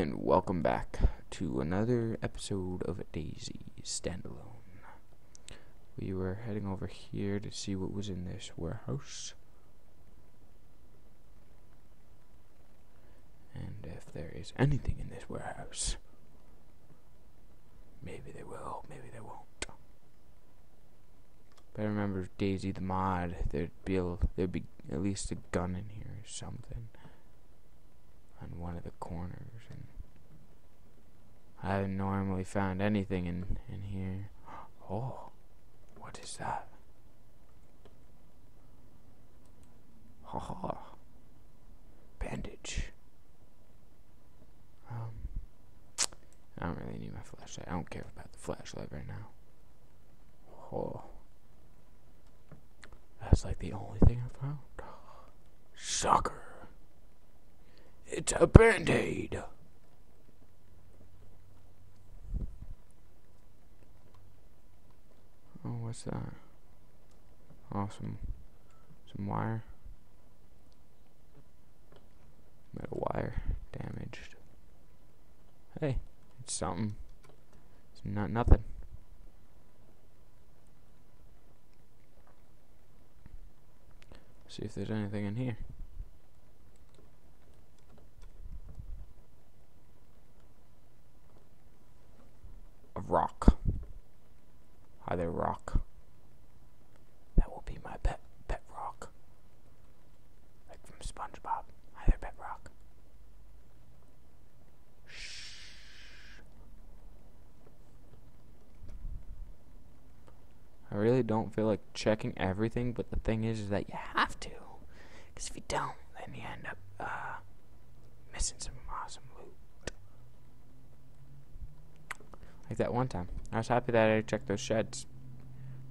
And welcome back to another episode of DayZ Standalone. We were heading over here to see what was in this warehouse. And if there is anything in this warehouse, maybe they will, maybe they won't. But I remember DayZ the mod, there'd be, a, there'd be at least a gun in here or something on one of the corners I haven't normally found anything in in here. Oh, what is that? Ha ha. Bandage. Um, I don't really need my flashlight. I don't care about the flashlight right now. Oh. That's like the only thing I found. Sucker. It's a band-aid. Oh, what's that? Oh, some, some wire. Metal wire damaged. Hey, it's something. It's not nothing. See if there's anything in here. A rock. Rock. That will be my pet pet rock. Like from SpongeBob. Hi there, pet rock. Shh. I really don't feel like checking everything, but the thing is, is that you have to. Because if you don't, then you end up uh, missing some awesome loot. Like that one time. I was happy that I checked those sheds.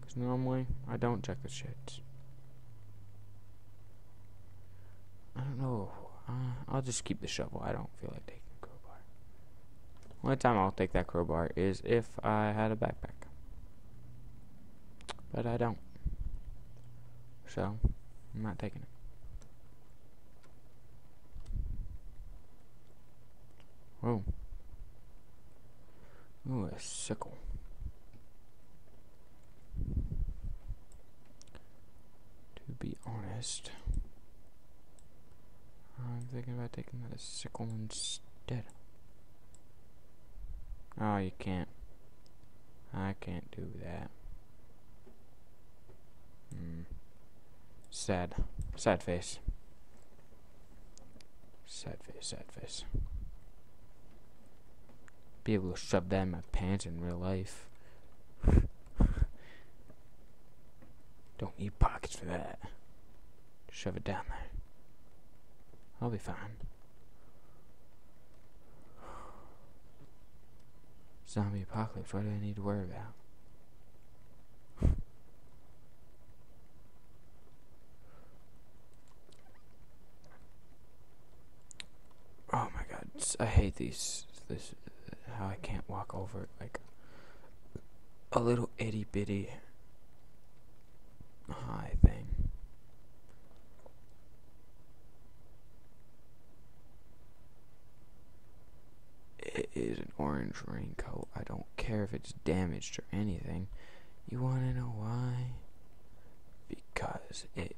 Because normally, I don't check the shit. I don't know. Uh, I'll just keep the shovel. I don't feel like taking the crowbar. Only time I'll take that crowbar is if I had a backpack. But I don't. So, I'm not taking it. Whoa. Ooh, a sickle. To be honest, I'm thinking about taking that sickle instead. Oh, you can't. I can't do that. Hmm. Sad. Sad face. Sad face, sad face. Be able to shove that in my pants in real life. Don't need pockets for that. Shove it down there. I'll be fine. Zombie apocalypse, what do I need to worry about? Oh my god, I hate these. This how I can't walk over it like a little itty bitty high thing. It is an orange raincoat. I don't care if it's damaged or anything. You want to know why? Because it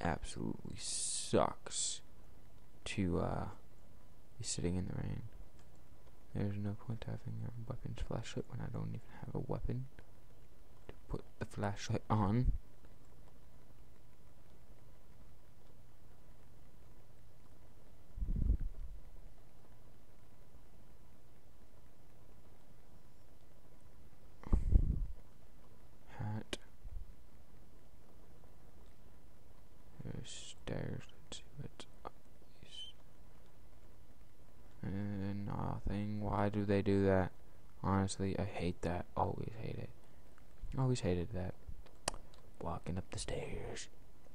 absolutely sucks to uh be sitting in the rain. There's no point having a weapons flashlight when I don't even have a weapon to put the flashlight on. There's stairs. Let's see what's. And nothing. Why do they do that? Honestly, I hate that. Always hate it. Always hated that. Walking up the stairs.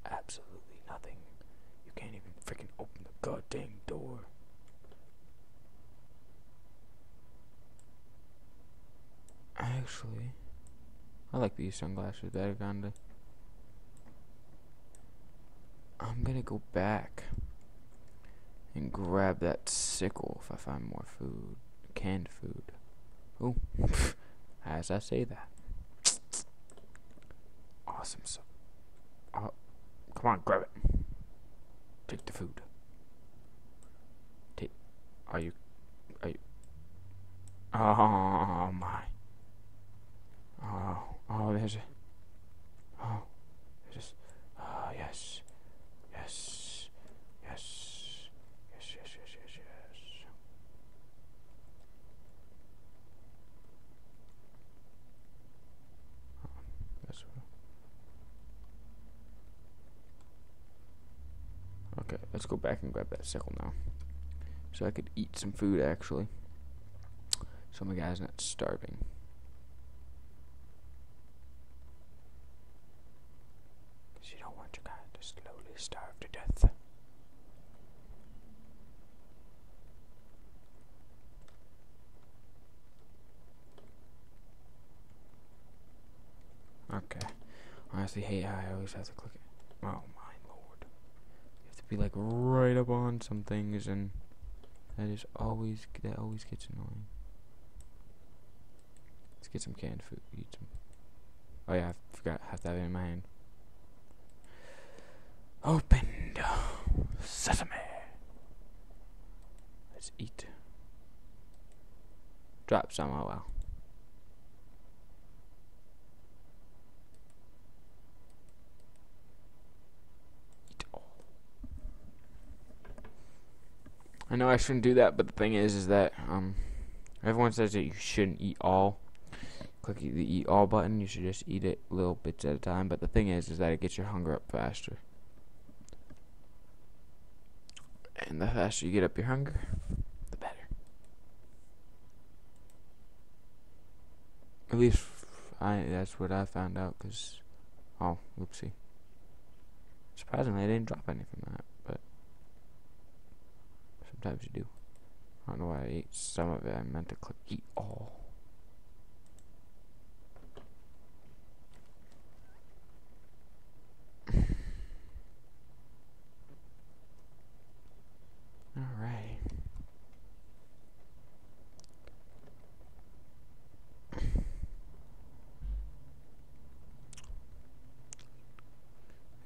Absolutely nothing. You can't even freaking open the goddamn door. Actually, I like these sunglasses better, kinda. I'm gonna go back and grab that sickle if I find more food. Canned food. Oh, as I say that. Awesome. So, oh, come on, grab it. Take the food. Take. Are you? Are you? Oh my. Oh, oh, there's a. Oh, there's a. Oh yes, yes, yes, yes, yes, yes, yes, yes. Oh, that's what. Let's go back and grab that sickle now. So I could eat some food actually. So my guy's not starving. Because you don't want your guy to slowly starve to death. Okay. Honestly, hate how I always have to click it. Oh my lord. You have to be like right up on some things and that is always that always gets annoying. Let's get some canned food. Eat some. Oh yeah, I forgot. I have to have it in my hand. Opened. Sesame. Let's eat. Drop some. Oh well. Eat all. I know I shouldn't do that, but the thing is, is that um, everyone says that you shouldn't eat all. Click the eat all button. You should just eat it little bits at a time. But the thing is, is that it gets your hunger up faster. And the faster you get up your hunger, the better. At least I that's what I found out. Cause oh, oopsie. Surprisingly, I didn't drop any from that, sometimes you do. I don't know why I ate some of it. I meant to click eat all. Alright.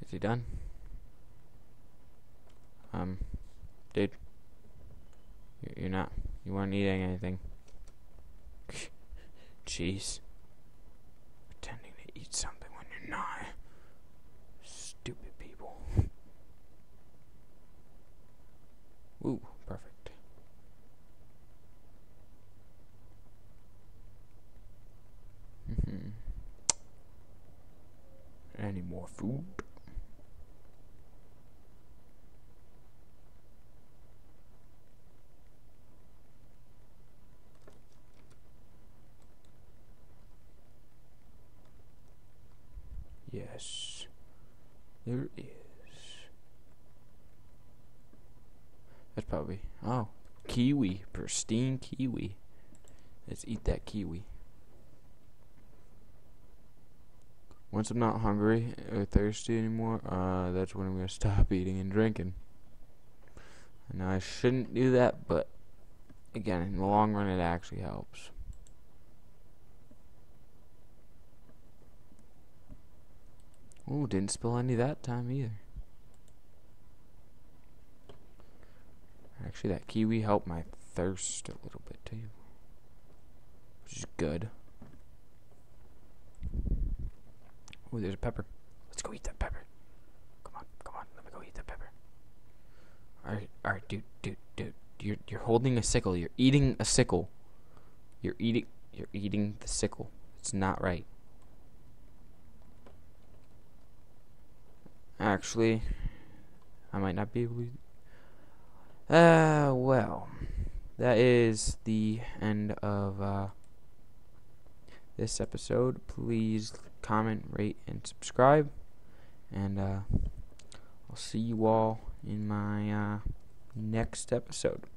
Is he done? Um, dude. You- You're not. You weren't eating anything. Jeez. Pretending to eat something when you're not. Stupid people. Ooh, perfect. hmm Any more food? Yes, there is. That's probably oh kiwi, pristine kiwi. Let's eat that kiwi. Once I'm not hungry or thirsty anymore, uh, that's when I'm gonna stop eating and drinking. I know I shouldn't do that, but again, in the long run, it actually helps. Ooh, didn't spill any that time either. Actually, that kiwi helped my thirst a little bit too, which is good. Ooh, there's a pepper. Let's go eat that pepper. Come on, come on, let me go eat that pepper. Alright, alright, dude, dude, dude. You're you're holding a sickle. You're eating a sickle. You're eating you're eating the sickle. It's not right. Actually, I might not be able to. Uh, well, that is the end of uh, this episode. Please comment, rate, and subscribe. And uh, I'll see you all in my uh, next episode.